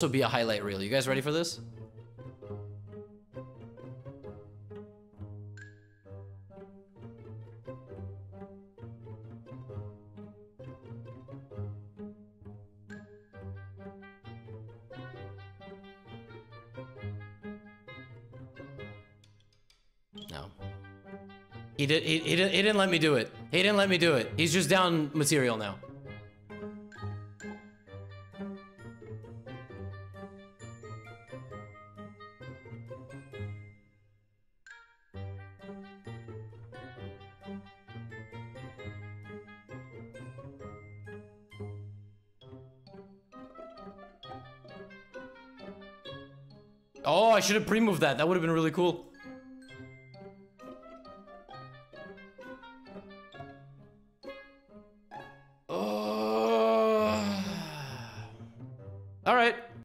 also be a highlight reel. You guys ready for this? No. He did. He, he, didn't, he didn't let me do it. He didn't let me do it. He's just down material now. Oh, I should have pre-moved that. That would have been really cool. Oh. All right.